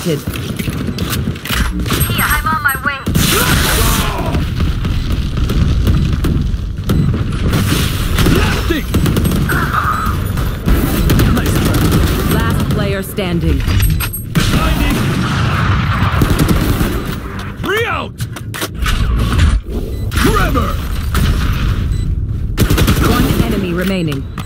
planted. I'm on my way. Last player standing. Blinding. Three out. Trevor. One enemy remaining.